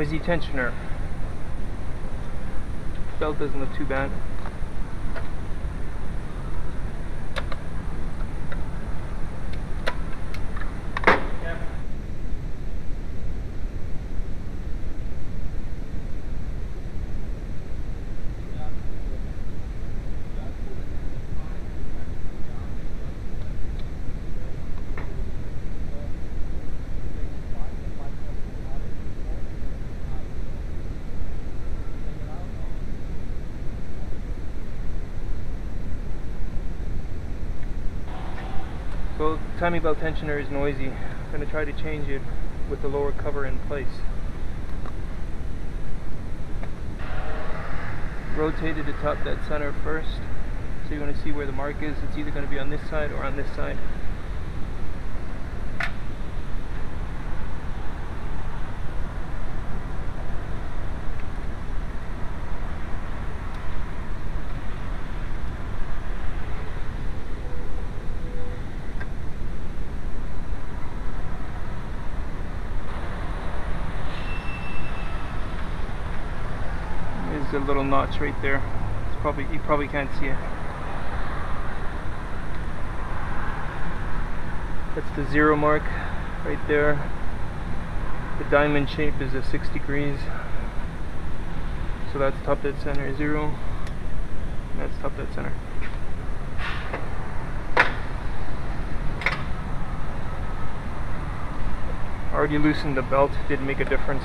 noisy tensioner. Belt doesn't look too bad. Timing belt tensioner is noisy. I'm going to try to change it with the lower cover in place. Rotated to top dead center first. So you want to see where the mark is. It's either going to be on this side or on this side. There's a little notch right there. It's probably you probably can't see it. That's the zero mark right there. The diamond shape is a 6 degrees. So that's top dead center zero. That's top dead center. Already loosened the belt, didn't make a difference.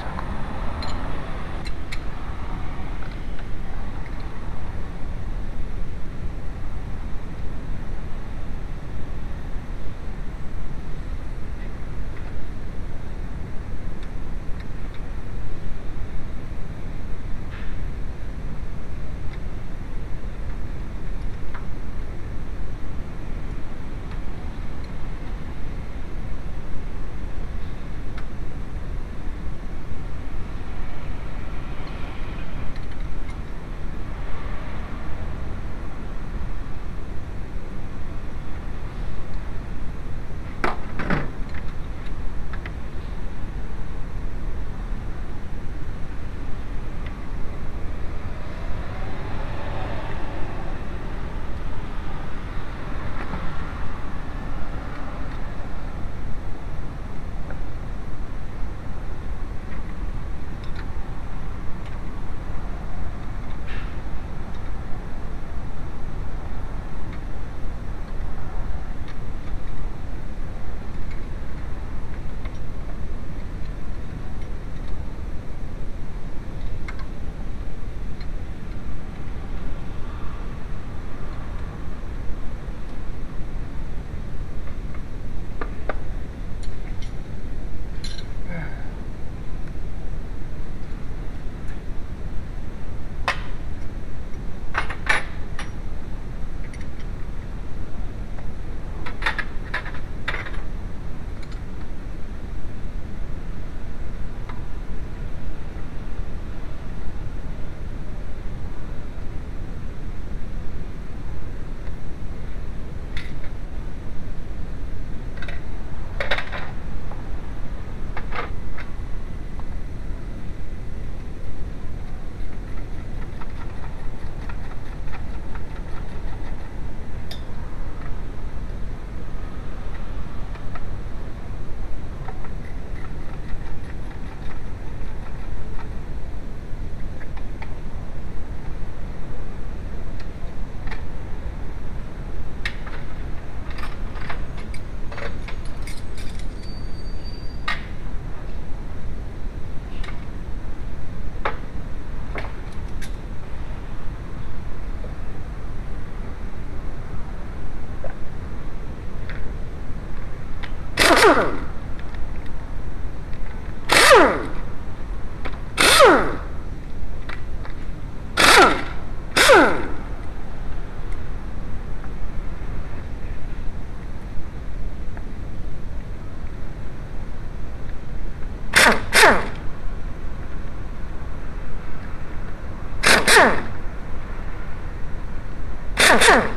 哼哼。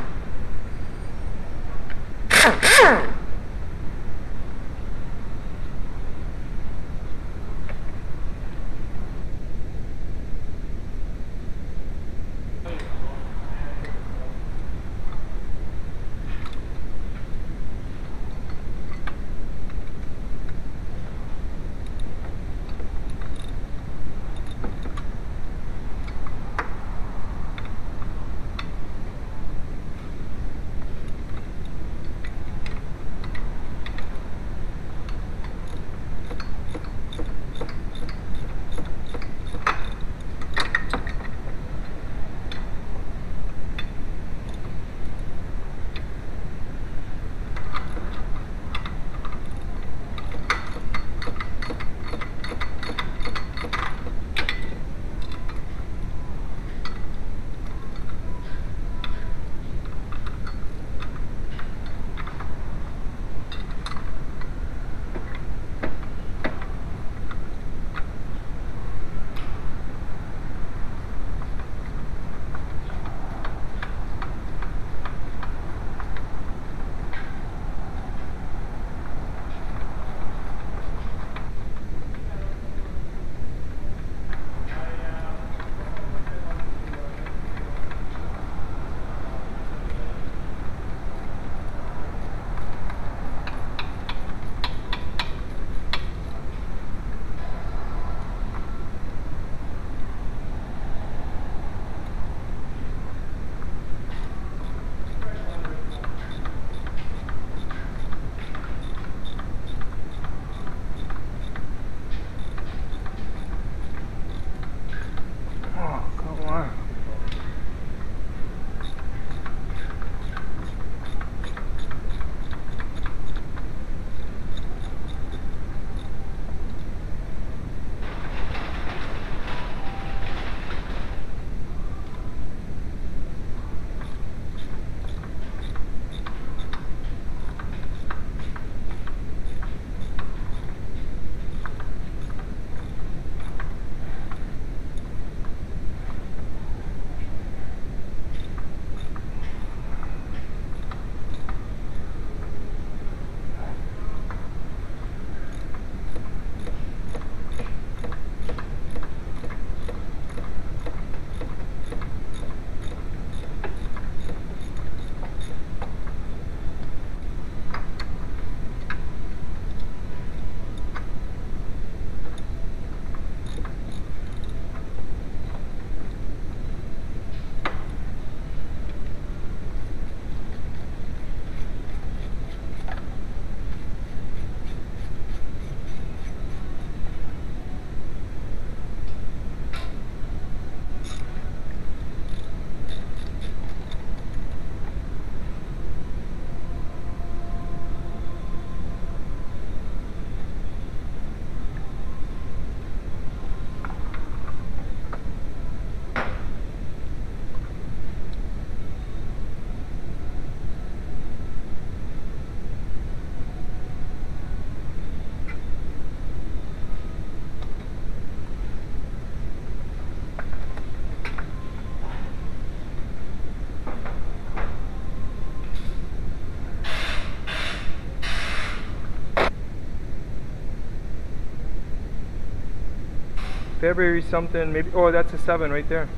February something, maybe. Oh, that's a seven right there.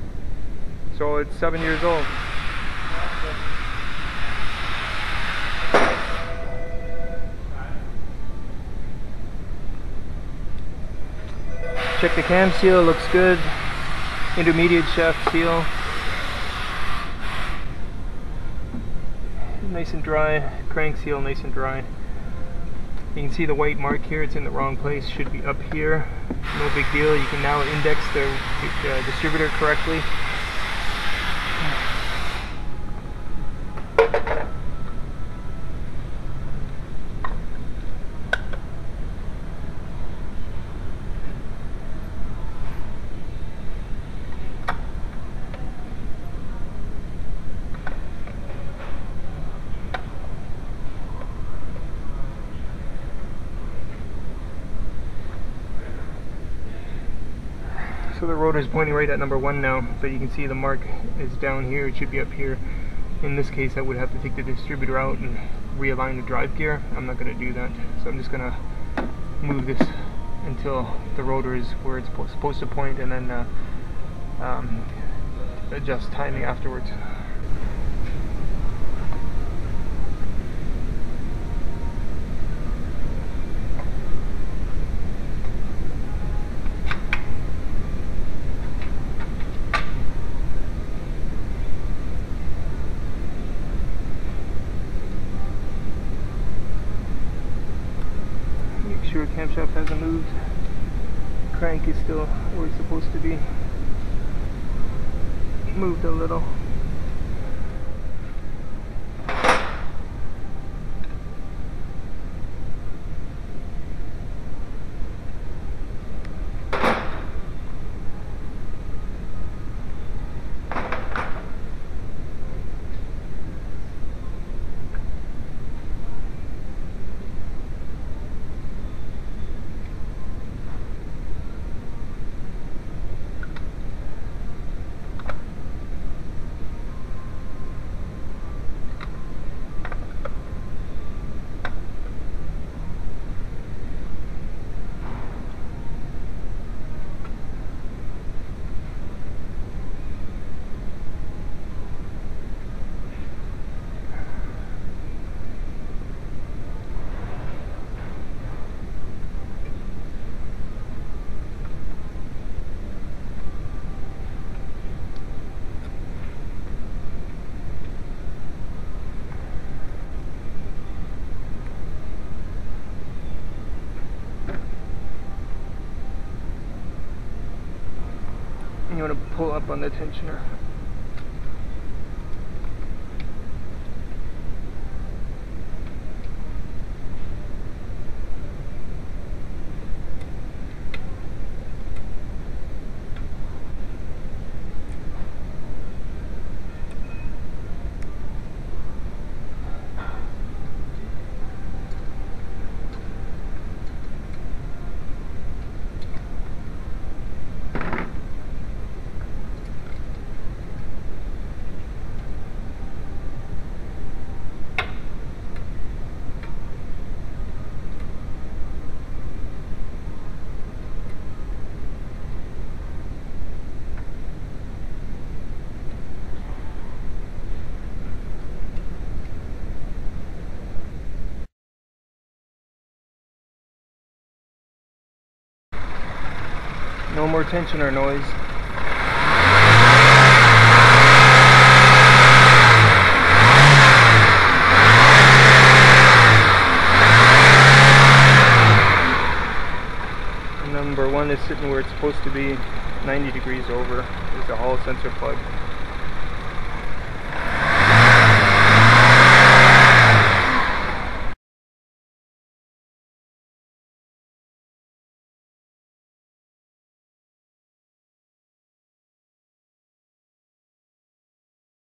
So it's seven years old. Check the cam seal, looks good. Intermediate shaft seal. Nice and dry. Crank seal, nice and dry. You can see the white mark here, it's in the wrong place, should be up here. No big deal, you can now index the uh, distributor correctly. So the rotor is pointing right at number one now, but you can see the mark is down here, it should be up here. In this case I would have to take the distributor out and realign the drive gear. I'm not going to do that, so I'm just going to move this until the rotor is where it's supposed to point and then uh, um, adjust timing afterwards. Crank is still where it's supposed to be. Moved a little. you want to pull up on the tensioner. No more tension or noise. Number one is sitting where it's supposed to be, 90 degrees over. is the Hall sensor plug.